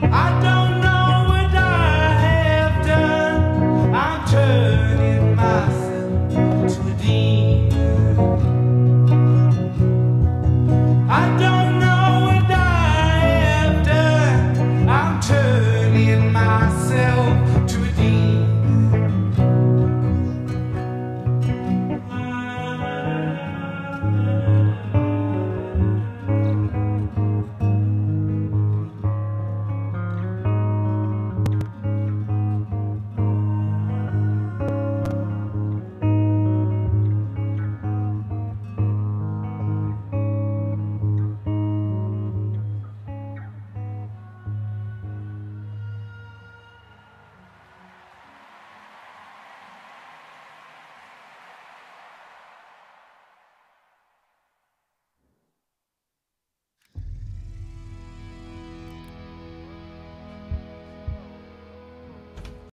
I don't